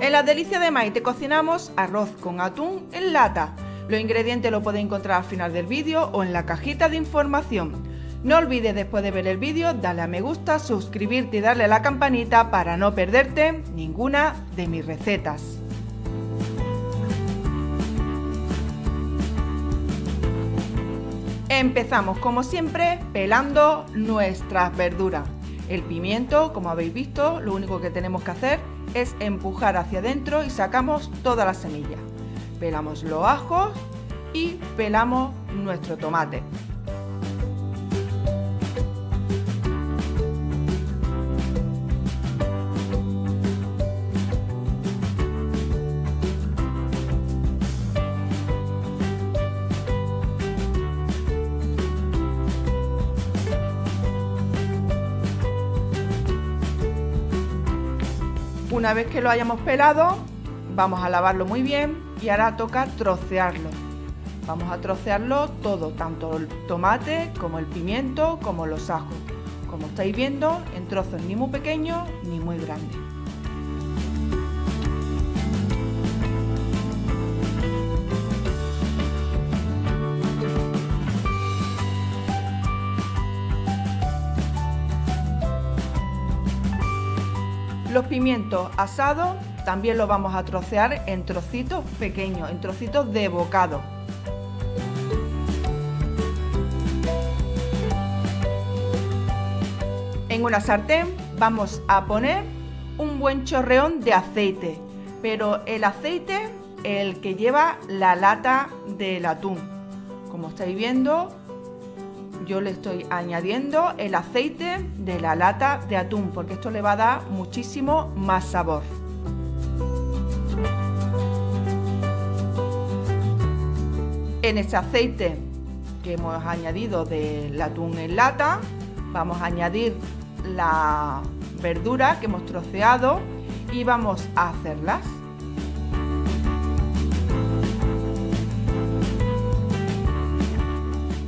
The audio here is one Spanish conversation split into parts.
En las delicias de Maite cocinamos arroz con atún en lata. Los ingredientes los podéis encontrar al final del vídeo o en la cajita de información. No olvides después de ver el vídeo darle a me gusta, suscribirte y darle a la campanita para no perderte ninguna de mis recetas. Empezamos como siempre pelando nuestras verduras. El pimiento, como habéis visto, lo único que tenemos que hacer es empujar hacia adentro y sacamos todas las semillas. Pelamos los ajos y pelamos nuestro tomate. Una vez que lo hayamos pelado, vamos a lavarlo muy bien y ahora toca trocearlo. Vamos a trocearlo todo, tanto el tomate como el pimiento como los ajos. Como estáis viendo, en trozos ni muy pequeños ni muy grandes. Los pimientos asados también los vamos a trocear en trocitos pequeños, en trocitos de bocado. En una sartén vamos a poner un buen chorreón de aceite, pero el aceite el que lleva la lata del atún. Como estáis viendo, yo le estoy añadiendo el aceite de la lata de atún porque esto le va a dar muchísimo más sabor. En ese aceite que hemos añadido del atún en lata, vamos a añadir la verdura que hemos troceado y vamos a hacerlas.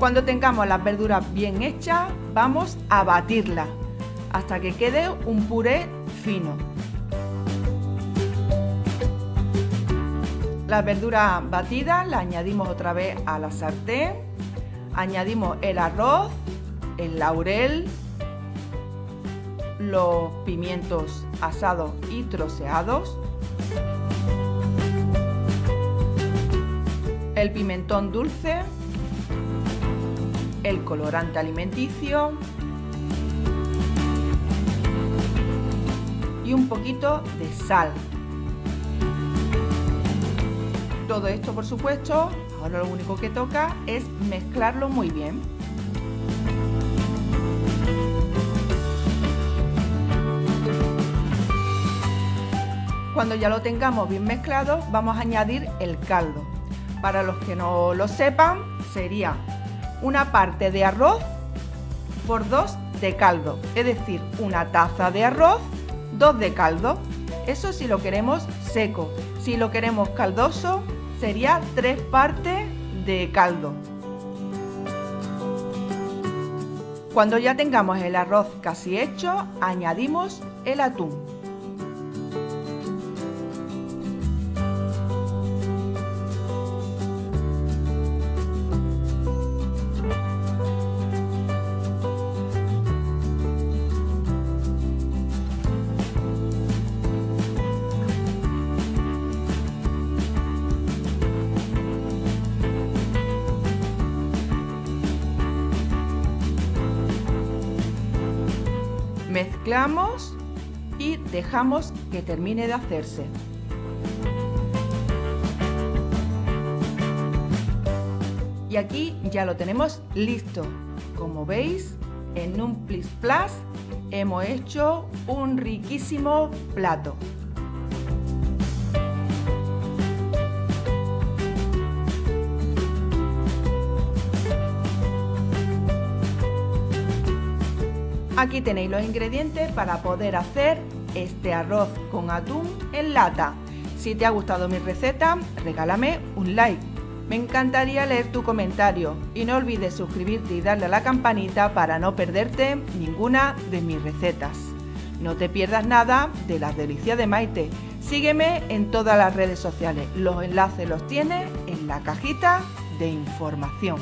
Cuando tengamos las verduras bien hechas, vamos a batirlas hasta que quede un puré fino. Las verduras batidas las añadimos otra vez a la sartén. Añadimos el arroz, el laurel, los pimientos asados y troceados, el pimentón dulce, el colorante alimenticio y un poquito de sal. Todo esto, por supuesto, ahora lo único que toca es mezclarlo muy bien. Cuando ya lo tengamos bien mezclado, vamos a añadir el caldo. Para los que no lo sepan, sería una parte de arroz por dos de caldo, es decir, una taza de arroz, dos de caldo. Eso si lo queremos seco. Si lo queremos caldoso, sería tres partes de caldo. Cuando ya tengamos el arroz casi hecho, añadimos el atún. Mezclamos y dejamos que termine de hacerse. Y aquí ya lo tenemos listo. Como veis, en un Plis Plus hemos hecho un riquísimo plato. Aquí tenéis los ingredientes para poder hacer este arroz con atún en lata. Si te ha gustado mi receta, regálame un like. Me encantaría leer tu comentario y no olvides suscribirte y darle a la campanita para no perderte ninguna de mis recetas. No te pierdas nada de las delicias de Maite. sígueme en todas las redes sociales. Los enlaces los tienes en la cajita de información.